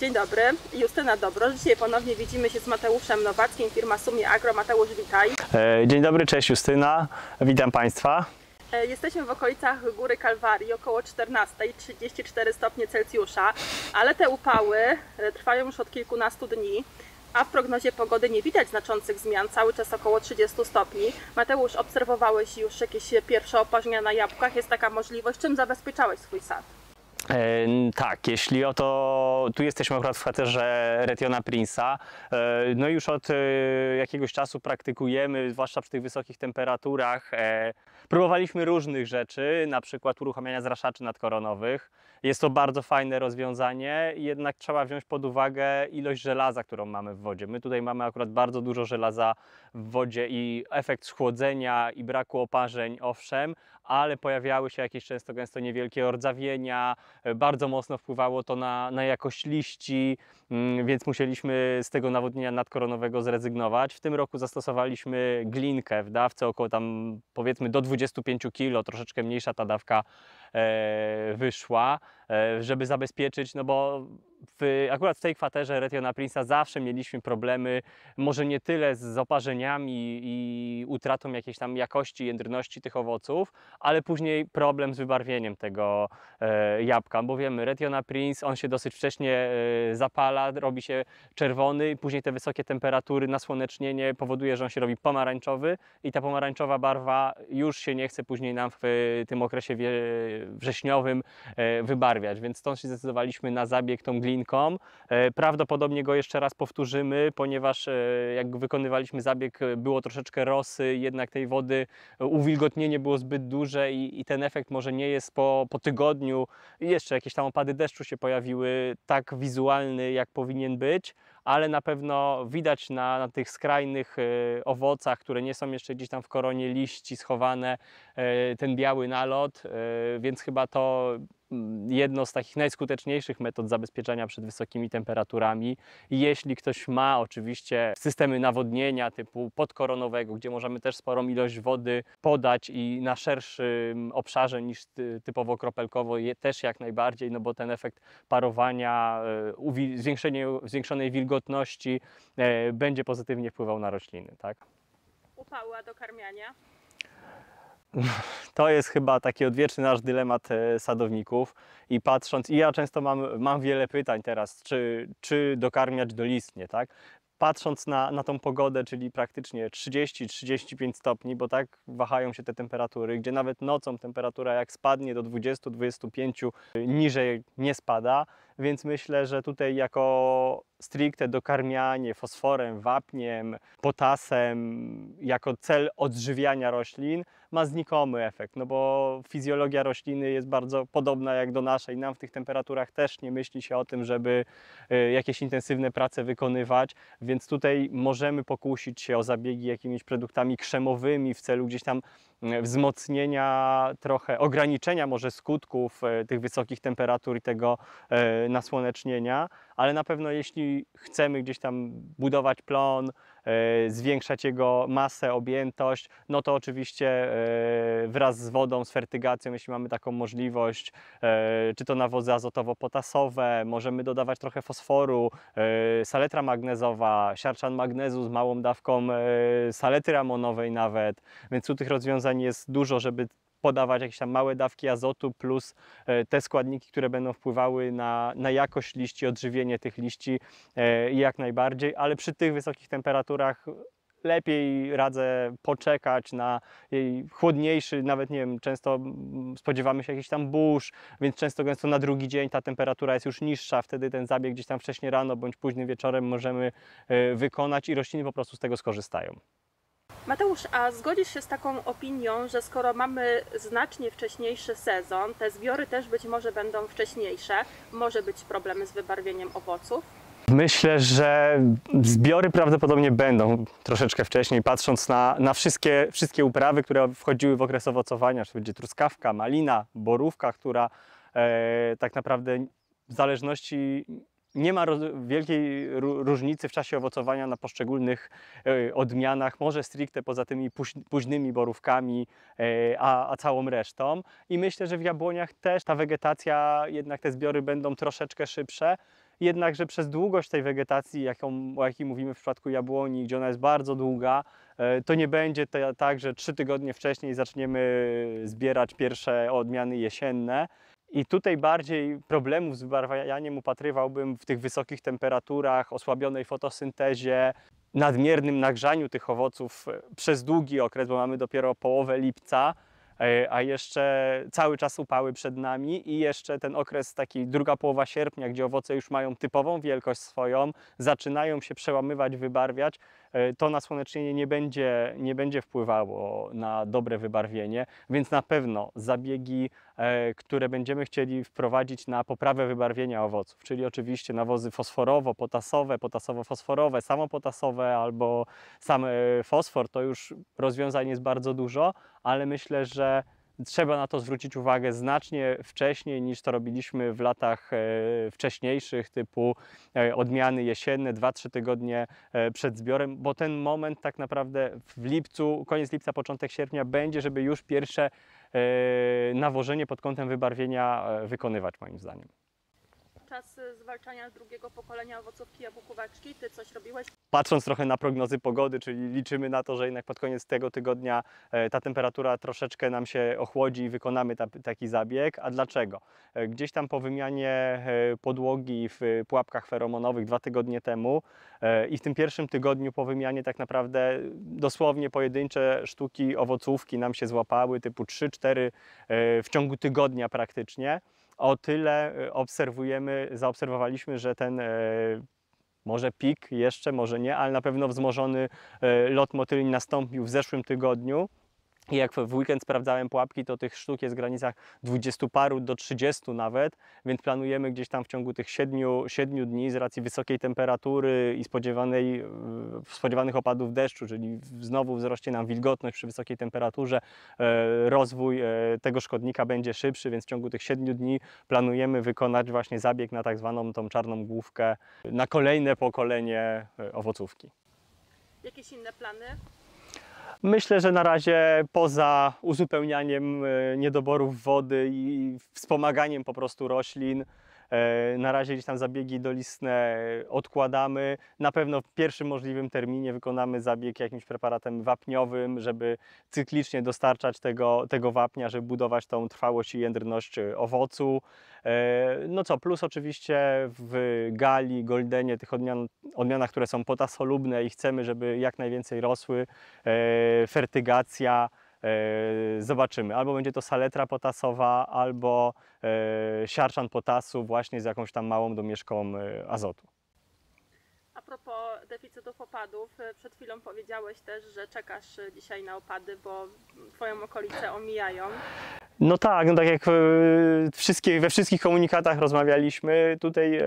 Dzień dobry, Justyna Dobro. Dzisiaj ponownie widzimy się z Mateuszem Nowackim, firma Sumie Agro. Mateusz, witaj. E, Dzień dobry, cześć Justyna, witam Państwa. E, Jesteśmy w okolicach Góry Kalwarii, około 14, 34 stopnie Celsjusza, ale te upały e, trwają już od kilkunastu dni, a w prognozie pogody nie widać znaczących zmian, cały czas około 30 stopni. Mateusz, obserwowałeś już jakieś pierwsze oparzenia na jabłkach? Jest taka możliwość? Czym zabezpieczałeś swój sad? E, tak, jeśli o to, tu jesteśmy akurat w kwaterze Retiona Prince'a, e, no już od e, jakiegoś czasu praktykujemy, zwłaszcza przy tych wysokich temperaturach, e, próbowaliśmy różnych rzeczy, na przykład uruchamiania zraszaczy nadkoronowych. Jest to bardzo fajne rozwiązanie, jednak trzeba wziąć pod uwagę ilość żelaza, którą mamy w wodzie. My tutaj mamy akurat bardzo dużo żelaza w wodzie i efekt schłodzenia i braku oparzeń, owszem, ale pojawiały się jakieś często gęsto niewielkie rdzawienia, e, bardzo mocno wpływało to na, na jakość liści, więc musieliśmy z tego nawodnienia nadkoronowego zrezygnować. W tym roku zastosowaliśmy glinkę w dawce około tam powiedzmy do 25 kg, troszeczkę mniejsza ta dawka e, wyszła, e, żeby zabezpieczyć, no bo w, akurat w tej kwaterze Retiona Prince'a zawsze mieliśmy problemy, może nie tyle z oparzeniami i utratą jakiejś tam jakości, jędrności tych owoców, ale później problem z wybarwieniem tego e, jabłka, bo wiemy, Retiona Prince, on się dosyć wcześnie e, robi się czerwony później te wysokie temperatury, nasłonecznienie powoduje, że on się robi pomarańczowy i ta pomarańczowa barwa już się nie chce później nam w tym okresie wrześniowym e, wybarwiać, więc stąd się zdecydowaliśmy na zabieg tą glinką. E, Prawdopodobnie go jeszcze raz powtórzymy, ponieważ e, jak wykonywaliśmy zabieg, było troszeczkę rosy, jednak tej wody, uwilgotnienie było zbyt duże i, i ten efekt może nie jest po, po tygodniu, jeszcze jakieś tam opady deszczu się pojawiły, tak wizualny jak powinien być, ale na pewno widać na, na tych skrajnych e, owocach, które nie są jeszcze gdzieś tam w koronie liści schowane, e, ten biały nalot, e, więc chyba to jedno z takich najskuteczniejszych metod zabezpieczenia przed wysokimi temperaturami. Jeśli ktoś ma oczywiście systemy nawodnienia typu podkoronowego, gdzie możemy też sporą ilość wody podać i na szerszym obszarze niż ty- typowo kropelkowo, je, też jak najbardziej, no bo ten efekt parowania, e, zwiększenie, zwiększonej wilgotności e, będzie pozytywnie wpływał na rośliny. Tak? Upały, dokarmiania? To jest chyba taki odwieczny nasz dylemat e, sadowników i patrząc, i ja często mam, mam wiele pytań teraz, czy, czy dokarmiać dolistnie, tak? Patrząc na, na tą pogodę, czyli praktycznie 30-35 stopni, bo tak wahają się te temperatury, gdzie nawet nocą temperatura jak spadnie do 20-25 niżej nie spada, więc myślę, że tutaj jako stricte dokarmianie fosforem, wapniem, potasem jako cel odżywiania roślin ma znikomy efekt, no bo fizjologia rośliny jest bardzo podobna jak do naszej. Nam w tych temperaturach też nie myśli się o tym, żeby e, jakieś intensywne prace wykonywać, więc tutaj możemy pokusić się o zabiegi jakimiś produktami krzemowymi w celu gdzieś tam e, wzmocnienia, trochę ograniczenia może skutków e, tych wysokich temperatur i tego nasłonecznienia, ale na pewno jeśli chcemy gdzieś tam budować plon, e, zwiększać jego masę, objętość, no to oczywiście e, wraz z wodą, z fertygacją, jeśli mamy taką możliwość, e, czy to nawozy azotowo-potasowe, możemy dodawać trochę fosforu, saletra magnezowa, siarczan magnezu z małą dawką salety ramonowej nawet, więc tu tych rozwiązań jest dużo, żeby podawać jakieś tam małe dawki azotu plus e, te składniki, które będą wpływały na, na jakość liści, odżywienie tych liści e, jak najbardziej, ale przy tych wysokich temperaturach lepiej radzę poczekać na chłodniejszy, nawet nie wiem, często mm, spodziewamy się jakichś tam burz, więc często gęsto na drugi dzień ta temperatura jest już niższa, wtedy ten zabieg gdzieś tam wcześniej rano bądź późnym wieczorem możemy e, wykonać i rośliny po prostu z tego skorzystają. Mateusz, a zgodzisz się z taką opinią, że skoro mamy znacznie wcześniejszy sezon, te zbiory też być może będą wcześniejsze, może być problemy z wybarwieniem owoców? Myślę, że zbiory prawdopodobnie będą troszeczkę wcześniej, patrząc na, na wszystkie, wszystkie uprawy, które wchodziły w okres owocowania, czy będzie truskawka, malina, borówka, która e, tak naprawdę w zależności nie ma wielkiej ró- różnicy w czasie owocowania na poszczególnych e, odmianach, może stricte poza tymi póź- późnymi borówkami, e, a, a całą resztą. I myślę, że w jabłoniach też ta wegetacja, jednak te zbiory będą troszeczkę szybsze. jednakże przez długość tej wegetacji, jaką, o jakiej mówimy w przypadku jabłoni, gdzie ona jest bardzo długa, e, to nie będzie tak, że trzy tygodnie wcześniej zaczniemy zbierać pierwsze odmiany jesienne. I tutaj bardziej problemów z wybarwianiem upatrywałbym w tych wysokich temperaturach, osłabionej fotosyntezie, nadmiernym nagrzaniu tych owoców e, przez długi okres, bo mamy dopiero połowę lipca, e, a jeszcze cały czas upały przed nami i jeszcze ten okres taki druga połowa sierpnia, gdzie owoce już mają typową wielkość swoją, zaczynają się przełamywać, wybarwiać, to nasłonecznienie nie będzie, nie będzie wpływało na dobre wybarwienie, więc na pewno zabiegi, e, które będziemy chcieli wprowadzić na poprawę wybarwienia owoców, czyli oczywiście nawozy fosforowo-potasowe, potasowo-fosforowe, samopotasowe albo sam e, fosfor, to już rozwiązań jest bardzo dużo, ale myślę, że trzeba na to zwrócić uwagę znacznie wcześniej niż to robiliśmy w latach e, wcześniejszych, typu e, odmiany jesienne, 2-3 tygodnie e, przed zbiorem, bo ten moment tak naprawdę w lipcu, koniec lipca, początek sierpnia będzie, żeby już pierwsze nawożenie pod kątem wybarwienia wykonywać moim zdaniem. Y, zwalczania drugiego pokolenia owocówki jabłkóweczki. Ty coś robiłeś? patrząc trochę na prognozy pogody, czyli liczymy na to, że jednak pod koniec tego tygodnia e, ta temperatura troszeczkę nam się ochłodzi i wykonamy ta, taki zabieg. A dlaczego? E, Gdzieś tam po wymianie e, podłogi w e, pułapkach feromonowych dwa tygodnie temu e, i w tym pierwszym tygodniu po wymianie tak naprawdę dosłownie pojedyncze sztuki owocówki nam się złapały, typu 3-4 e, w ciągu tygodnia praktycznie. O tyle e, obserwujemy, zaobserwowaliśmy, że ten e, może pik jeszcze, może nie, ale na pewno wzmożony e, lot motyli nastąpił w zeszłym tygodniu. I jak w weekend sprawdzałem pułapki, to tych sztuk jest w granicach 20 paru do 30 nawet, więc planujemy gdzieś tam w ciągu tych 7, 7 dni z racji wysokiej temperatury i spodziewanej, spodziewanych opadów deszczu, czyli znowu wzrośnie nam wilgotność przy wysokiej temperaturze, e, rozwój e, tego szkodnika będzie szybszy, więc w ciągu tych 7 dni planujemy wykonać właśnie zabieg na tak zwaną tą czarną główkę na kolejne pokolenie e, owocówki. Jakieś inne plany? Myślę, że na razie poza uzupełnianiem e, niedoborów wody i wspomaganiem po prostu roślin, na razie gdzieś tam zabiegi dolistne odkładamy. Na pewno w pierwszym możliwym terminie wykonamy zabieg jakimś preparatem wapniowym, żeby cyklicznie dostarczać tego, tego wapnia, żeby budować tą trwałość i jędrność e, owocu. E, No co, plus oczywiście w gali, goldenie, tych odmian, odmianach, które są potasolubne i chcemy, żeby jak najwięcej rosły, e, fertygacja, e, zobaczymy. Albo będzie to saletra potasowa, albo e, siarczan potasu właśnie z jakąś tam małą domieszką e, azotu. A propos deficytów opadów, przed chwilą powiedziałeś też, że czekasz dzisiaj na opady, bo Twoją okolicę omijają. No tak, no tak jak e, wszystkie, we wszystkich komunikatach rozmawialiśmy, tutaj e,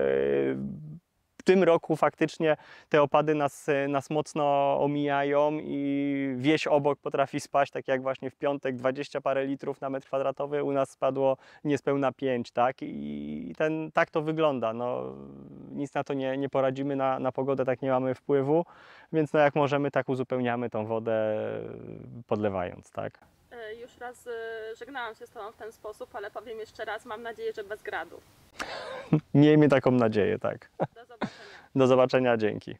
tym roku faktycznie te opady nas, nas mocno omijają i wieś obok potrafi spaść, tak jak właśnie w piątek 20 parę litrów na metr kwadratowy, u nas spadło niespełna 5, tak? I ten, tak to wygląda. No, nic na to nie, nie poradzimy, na, na pogodę tak nie mamy wpływu, więc no jak możemy, tak uzupełniamy tą wodę podlewając, tak? Już raz y, żegnałam się z Tobą w ten sposób, ale powiem jeszcze raz, mam nadzieję, że bez gradu. Miejmy taką nadzieję, tak. Do zobaczenia. Do zobaczenia, dzięki.